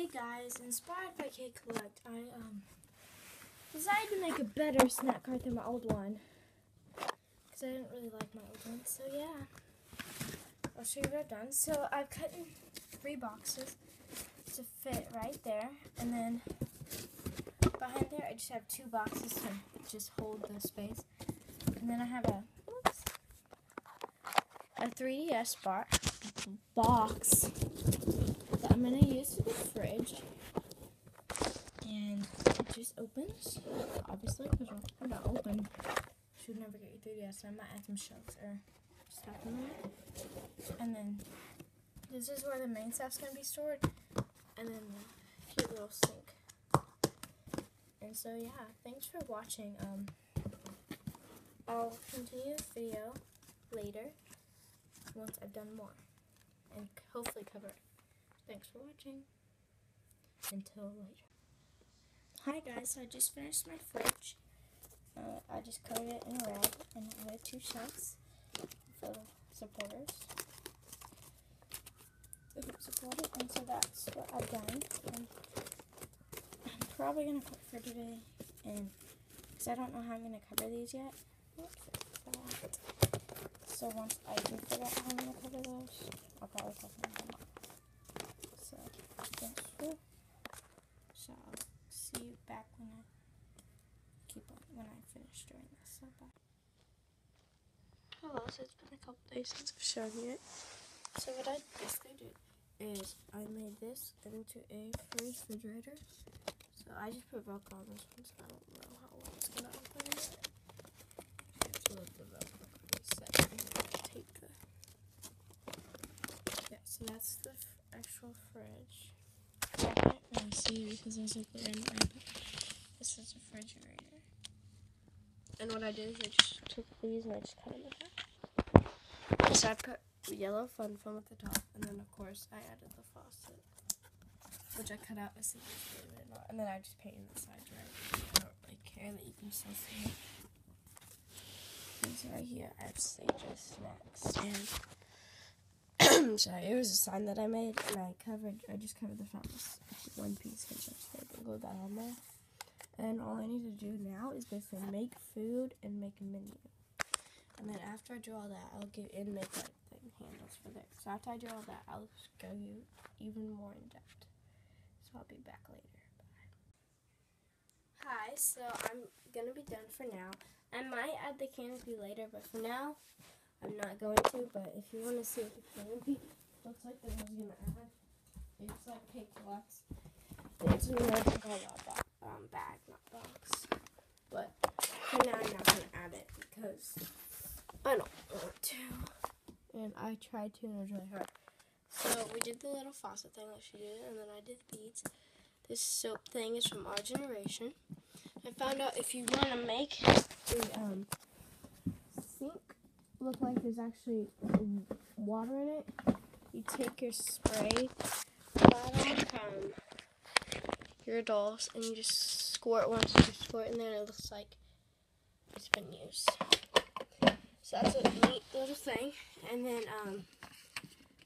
Hey guys, inspired by Cake Collect, I um decided to make a better snack cart than my old one because I didn't really like my old one. So yeah, I'll show you what I've done. So I've cut in three boxes to fit right there, and then behind there I just have two boxes to just hold the space, and then I have a a 3DS bar box I'm gonna use for the fridge. And it just opens, obviously, because we're not open. Should never get your 3DS, and I might add some shelves or stuff in there. And then this is where the main stuff's gonna be stored, and then the cute little sink. And so yeah, thanks for watching. Um, I'll continue the video later once I've done more and hopefully cover it. Thanks for watching. Until later. Hi guys, I just finished my fridge. Uh, I just coated it in red and added two shelves for supporters. The supported, and so that's what I've done. And I'm probably gonna quit for today, and because I don't know how I'm gonna cover these yet. So once I do figure out how I'm gonna cover those, I'll probably cover them tomorrow. So thanks for. So I'll see you back when I keep on, when I finish doing this. So bye. Hello. So it's been a couple days since I've shown you it. So what I basically did is I made this into a refrigerator. So I just put Velcro on this one, so I don't know how well it's gonna open it. So let the Velcro reset and tape the. Yeah, so that's the f- actual fridge. I can't really see because there's a rim there, but this is a refrigerator. And what I did is I just took these and I just cut them in half. So I put yellow fun foam at the top, and then of course I added the faucet, which I cut out as soon as believe or not, and then I just painted the sides right. I don't really care that you can still see it. So right here I have Saige's snacks, and sorry, it was a sign that I made, and I covered, I just covered the front with one piece of tape and glued that on there. And all I need to do now is basically make food and make a menu. And then after I do all that, I'll get in make like the handles for this. So after I do all that, I'll show you even more in depth. So I'll be back later. Bye. Hi, so I'm gonna be done for now. I might add the canopy later, but for now, I'm not going to. But if you want to see what the canopy looks like, then I was gonna add. It's like cake deluxe. It's in a little um, bag, not box. But for now, I'm not gonna add it because I don't want to. And I tried to, and it was really hard. So we did the little faucet thing like she did, and then I did the beads. This soap thing is from our generation. I found out if you want to make the um, sink look like there's actually water in it, you take your spray bottle, um, your dolls, and you just squirt once you squirt in there, and it looks like it's been used. So that's a neat little thing. And then um,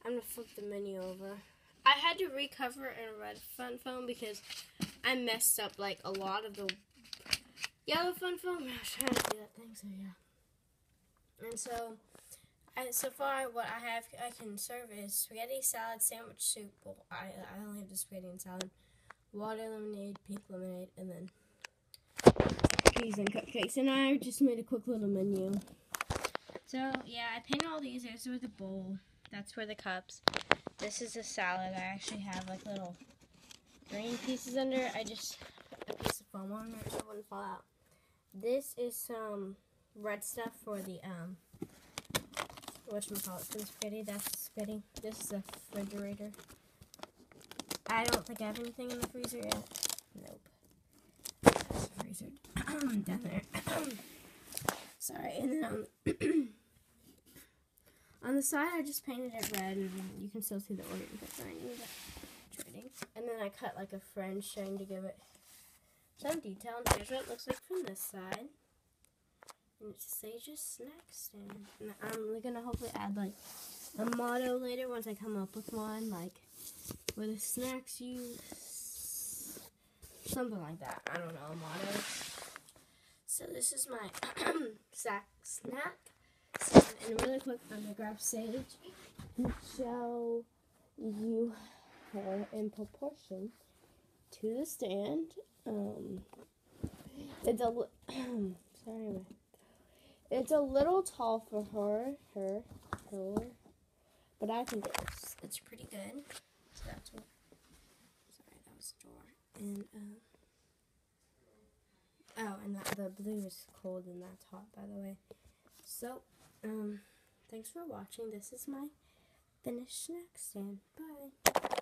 I'm gonna flip the menu over. I had to recover in red fun foam because I messed up like a lot of the yellow fun foam. I was trying to do that thing, so yeah. And so, I, so far what I have I can serve is spaghetti, salad, sandwich, soup. Well, I I only have the spaghetti and salad, water, lemonade, pink lemonade, and then cookies and cupcakes. And I just made a quick little menu. So yeah, I painted all these. There's where the bowl. That's where the cups. This is a salad. I actually have like little green pieces under. it. I just put a piece of foam on it so it wouldn't fall out. This is some red stuff for the um whatchamacallit the spaghetti. That's spaghetti. This is a refrigerator. I don't think I have anything in the freezer yet. Nope. There's the freezer down there. Sorry, and then um On the side, I just painted it red, and you can still see the order trading. And then I cut like a French string to give it some detail. And here's what it looks like from this side. And it's Saige's Snack Stand. And I'm gonna hopefully add like a motto later once I come up with one, like where the snacks you something like that. I don't know, motto. So this is my sack snack. And really quick, I'm gonna grab Saige and show you her in proportion to the stand. Um, it's a sorry, it's a little tall for her, her, her, but I think it's it's pretty good. So that's what. Sorry, that was the door. And um. Oh, and that, the blue is cold and that's hot, by the way. So, um, thanks for watching. This is my finished snack stand. Bye.